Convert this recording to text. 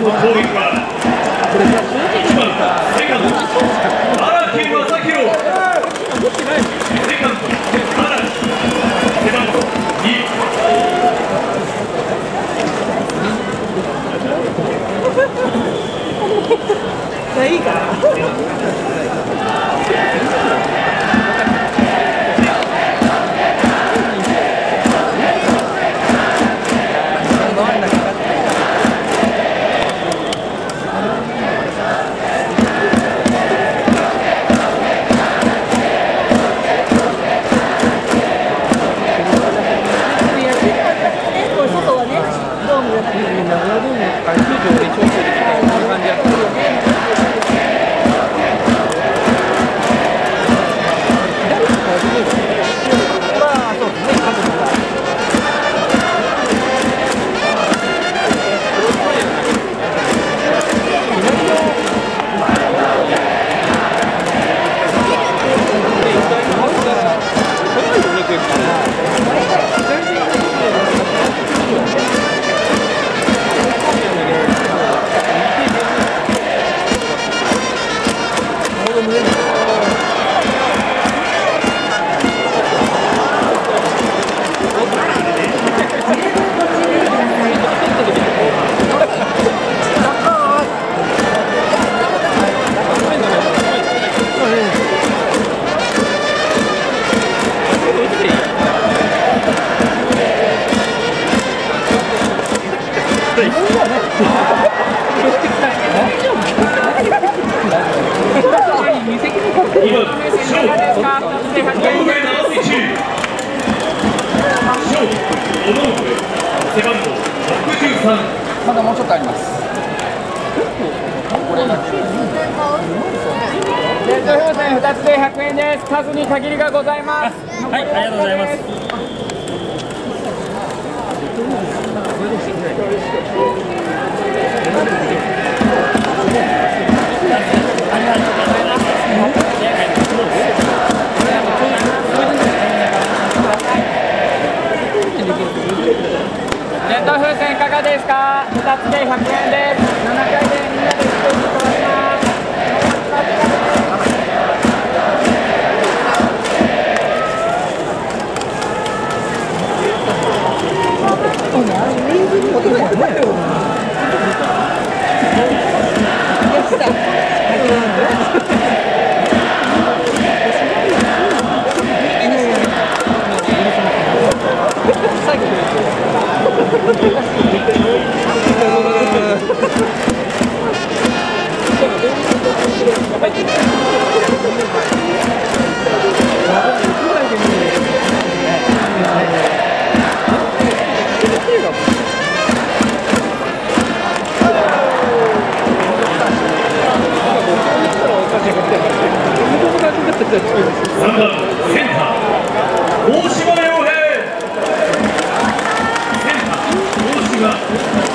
の攻撃は1番セカンド荒木正弘セカンド荒木背番号2いいかあまだもうちょっとあります。レッド風船2つで100円です。数に限りがございます。はい、ありがとうございます。レッド風船いかがですか？2つで100円です。7回でみんなで1に飛ばします。センター。大島洋平。センター。大島。